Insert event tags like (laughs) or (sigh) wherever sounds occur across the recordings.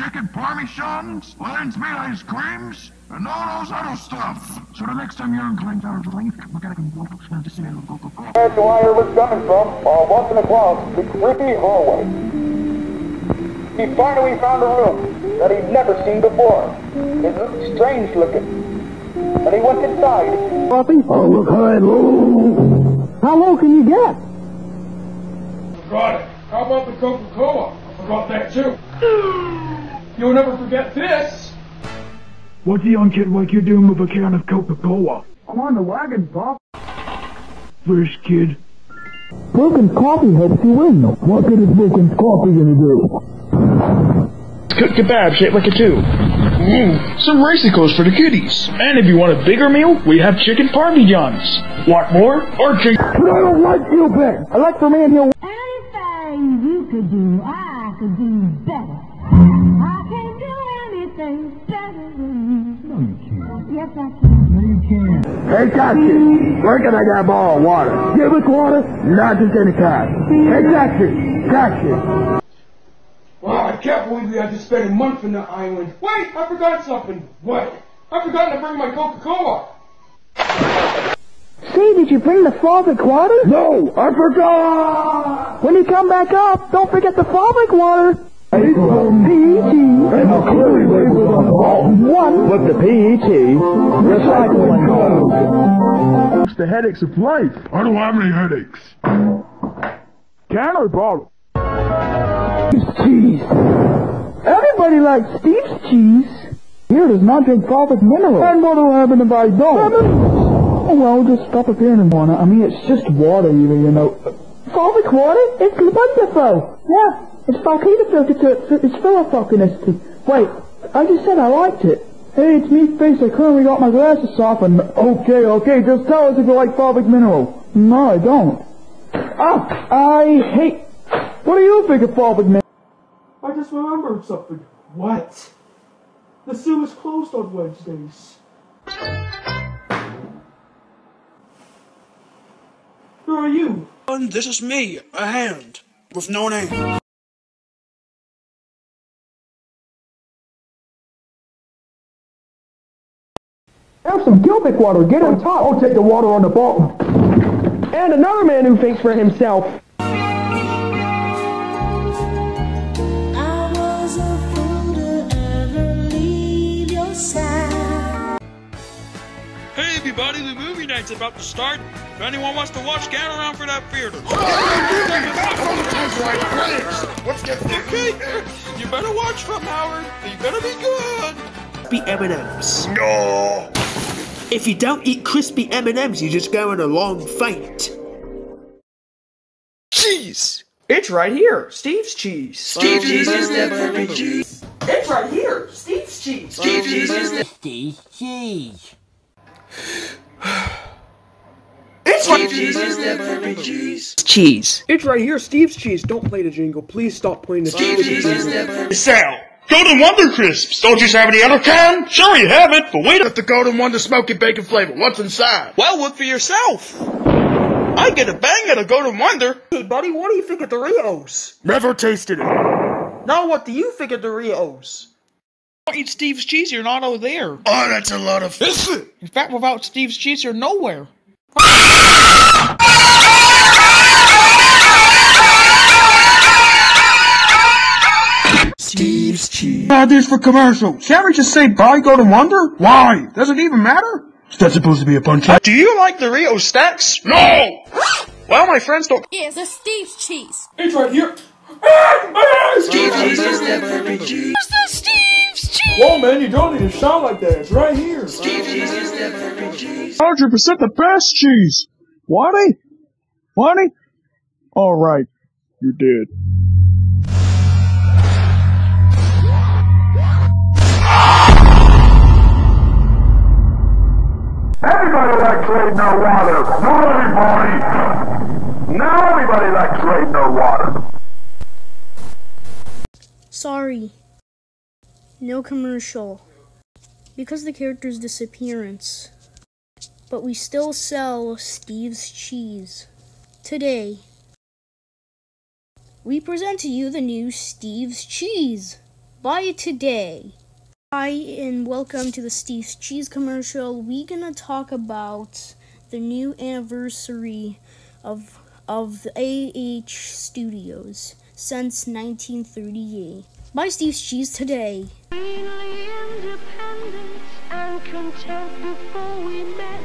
chicken parmesans, Landsmeat ice creams, and all those other stuff. So the next time you're in Clinton, we're gonna go to see go go go. Where Dwyer was coming from, uh, walking across the creepy hallway. He finally found a room that he'd never seen before. It looked strange looking. And he went inside. Coffee? Oh, look high and low. How low can you get? Forgot it. How about the Coca-Cola? I forgot that too. You'll never forget this. What's the young kid like you doing with a can of Coca-Cola? I'm on the wagon, Pop. Fresh kid. Broken's coffee helps you win. What good is Broken's coffee gonna do? Cooked kebab shaped like a tube. Mmm, some racicles for the kiddies. And if you want a bigger meal, we have chicken parmesan. Want more? Or chicken? But I don't like you, Ben. I like for man here. Anything you could do, I could do better. Can. Hey, taxi. Where can I get a bottle of water? Give us water, not just any kind. Hey, taxi. Taxi. Wow, I can't believe we had to spend a month in the island. Wait, I forgot something. What? I forgot to bring my Coca-Cola. See, did you bring the fabric water? No, I forgot. When you come back up, don't forget the fabric water. PET. And clearly the. One with the PET recycling code. It's the headaches of life. I don't have any headaches. Can or bottle? Cheese. Everybody likes Steve's cheese. Here does not drink Fabric mineral. And what'll happen if I don't? Oh, well, just stop appearing in water. I mean, it's just water, you, know. Fabric water? It's wonderful. Yeah, it's volcano filter. It's full of fuckiness. Wait, I just said I liked it. Hey, it's me, Face. I currently got my glasses off and... Okay, okay, just tell us if you like Fabric mineral. No, I don't. Ah, I hate... What do you think of Fabric mineral? I just remembered something. What? The zoo is closed on Wednesdays. Who are you? This is me, a hand, with no name. Have some Gilbert water. Get on top. I'll take the water on the bottom. And another man who thinks for himself. I was a fool to ever leave your. Hey everybody, the movie night's about to start. If anyone wants to watch, get around for that theater. Let's get Okay, you better watch from Howard. You better be good. Be M&Ms. No. If you don't eat crispy M&Ms, you're just going a long faint. Cheese. It's right here. Steve's cheese. Steve cheese is the perfect cheese. It's right here. Steve's cheese. Steve cheese is the It's Steve cheese is the cheese. Cheese. It's right here. Steve's cheese. Don't play the jingle. Please stop playing the Steve cheese is the perfect Sal. Golden Wonder Crisps. Don't you have any other kind? Sure you have it, but wait. Got the Golden Wonder Smoky Bacon flavor. What's inside? Well, look for yourself. I get a bang at a Golden Wonder. Hey, buddy, what do you think of the Doritos? Never tasted it. Now, what do you think of Doritos? Don't eat Steve's cheese, you're not out there. Oh, that's a lot of. In fact, without Steve's cheese, you're nowhere. (laughs) Steve's cheese. This for commercial. Can't we just say bye, Golden Wonder? Why? Does it even matter? Is that supposed to be a punchline? Do you like Dorito stacks? No! Well, my friends don't. Here's a Steve's cheese. It's right here. Steve cheese is the perfect cheese. Where's the Steve's cheese? Whoa, man, you don't need to shout like that. It's right here. Steve cheese is the perfect cheese. 100% the best cheese. Wani? Wani? Alright. You're dead. Likes no water. Not everybody. Everybody likes trading no water. Sorry. No commercial. Because the character's disappearance. But we still sell Steve's cheese. Today, we present to you the new Steve's cheese. Bye today. Hi and welcome to the Steve's Cheese commercial. We're gonna talk about the new anniversary of of the AH Studios since 1938. Buy Steve's Cheese today. Independent and content before we met.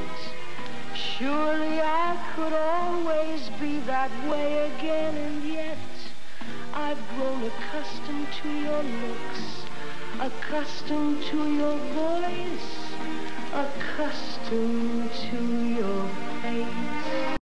Surely I could always be that way again, and yet I've grown accustomed to your looks, accustomed to your voice, accustomed to your face.